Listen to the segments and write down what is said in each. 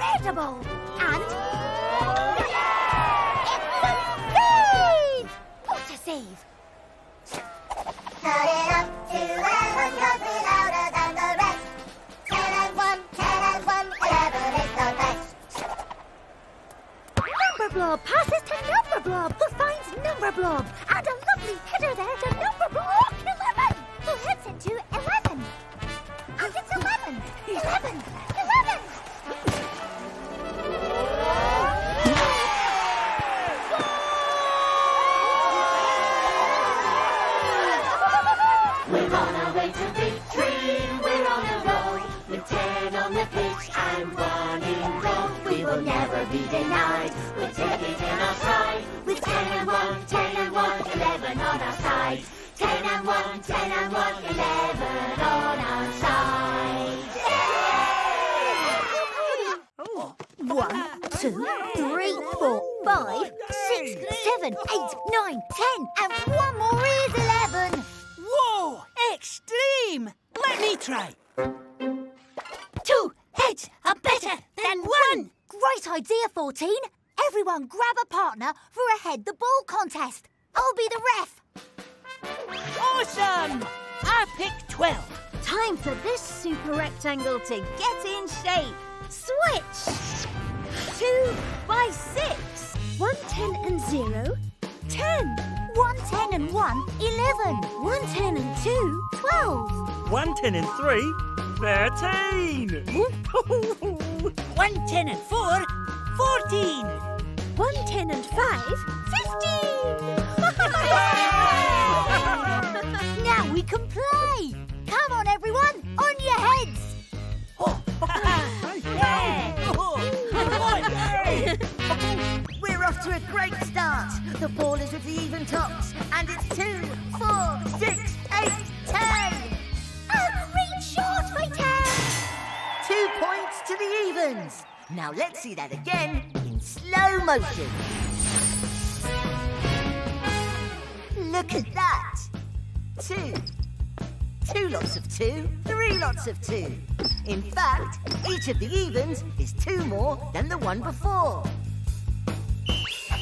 incredible! And... It's a save! What a save! Cut it up to eleven, cause we're louder than the rest. Ten and one, ten and one, eleven is the best. Number Blob passes to Number Blob, who finds Number Blob. And a lovely header there to way to victory, we're on a roll. With ten on the pitch and one in goal. We will never be denied, we'll take it in our stride. With ten and one, ten and one, eleven on our side. Ten and one, ten and one, eleven on our side. Oh, one, two, three, four, five, six, seven, eight, nine, ten, and one more is 11. Whoa! Extreme! Let me try. Two heads are better than one. Great idea, 14. Everyone grab a partner for a head the ball contest. I'll be the ref. Awesome! I pick 12. Time for this super rectangle to get in shape. Switch. Two by six. One ten and zero. Ten. One ten and one. Eleven. One ten and two. Twelve. One ten and three, thirteen. One ten and four, fourteen. One ten and five. Fifteen. now we can play. A great start. The ball is with the even tops, and it's two, four, six, eight, ten. A great shot, Hightown. Two points to the evens. Now let's see that again in slow motion. Look at that. Two. Two lots of two, three lots of two. In fact, each of the evens is two more than the one before.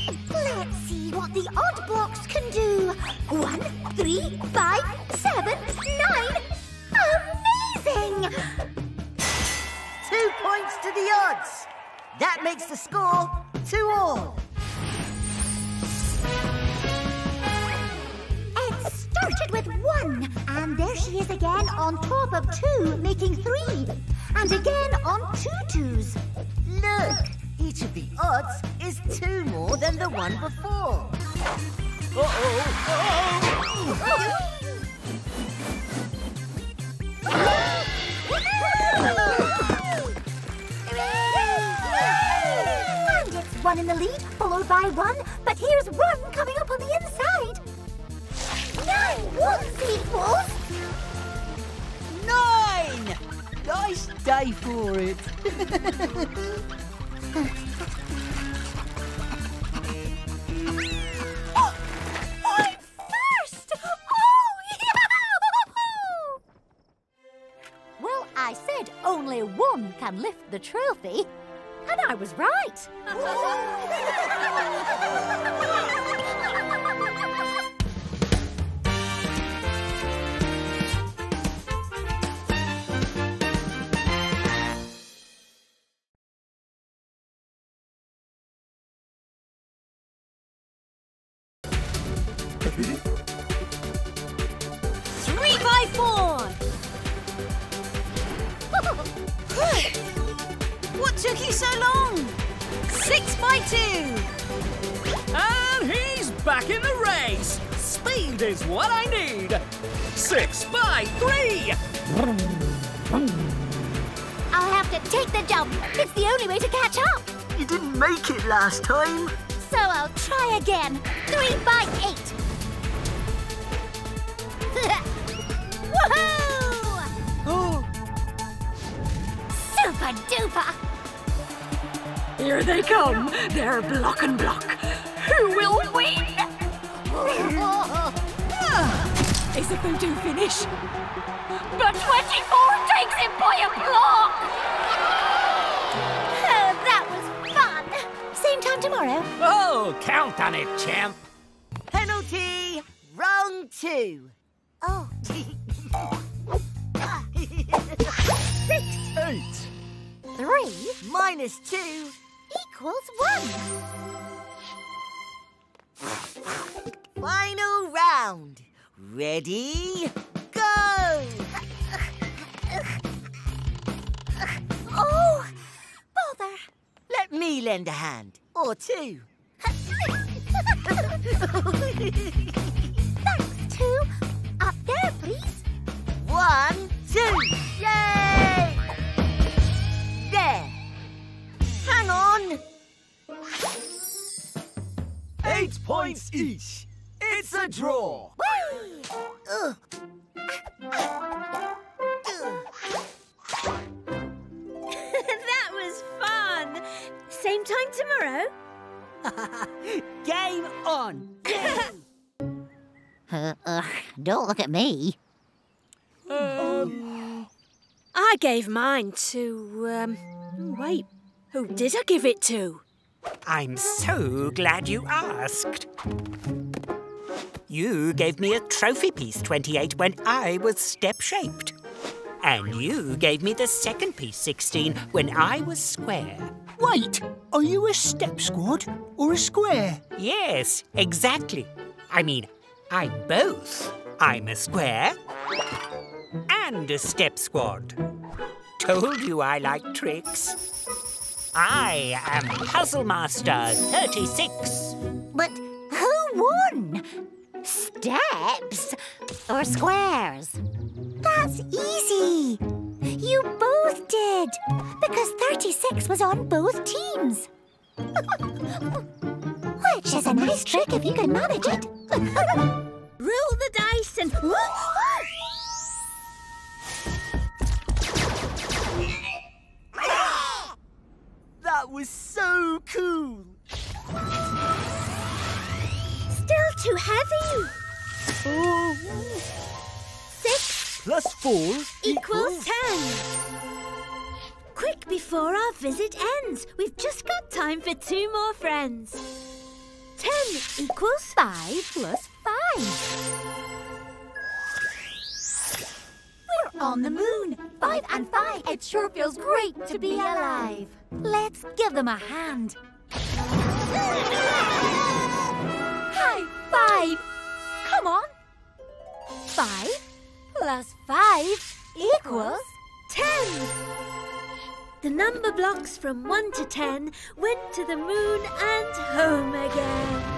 Let's see what the odd blocks can do. One, three, five, seven, nine. Amazing! Two points to the odds. That makes the score two all. It started with one, and there she is again on top of two, making three. And again on two twos. Look, each of the odds is two more than the one before. Uh oh! oh. and it's one in the lead, followed by one, but here's one coming up on the inside. Nine ones equals Nine! Nice day for it. I'm first! Yeah! Well, I said only one can lift the trophy, and I was right. Three by four. what took you so long? Six by two. And he's back in the race. Speed is what I need. Six by three. I'll have to take the jump. It's the only way to catch up. You didn't make it last time. So I'll try again. Three by eight. Woohoo! Oh, Super duper! Here they come. They're block and block. Who will win? Is the photo finish? But 24 takes it by a block! Oh, that was fun. Same time tomorrow. Oh, count on it, champ. Penalty! Wrong two. Oh. Six Eight. Three minus two. equals one. Final round. Ready? Go! Oh, bother. Let me lend a hand. Or two. One, two. Yay! There. Hang on. Eight points each. It's a draw. Ugh. that was fun. Same time tomorrow. Game on. Uh, uh, don't look at me. I gave mine to, um, wait, who did I give it to? I'm so glad you asked. You gave me a trophy piece 28 when I was step shaped. And you gave me the second piece 16 when I was square. Wait, are you a step squad or a square? Yes, exactly. I mean, I'm both. I'm a square and a step squad. Told you I like tricks. I am Puzzle Master 36. But who won? Steps or squares? That's easy. You both did. Because 36 was on both teams. Which is a nice trick if you can manage it. Roll the dice and. Cool. Still too heavy. Oh. Six Plus four equals ten. Quick before our visit ends. We've just got time for two more friends. Ten equals five plus five. On the moon. Five and five. It sure feels great to be alive. Let's give them a hand. High five. Come on. Five plus five equals ten. The number blocks from one to ten went to the moon and home again.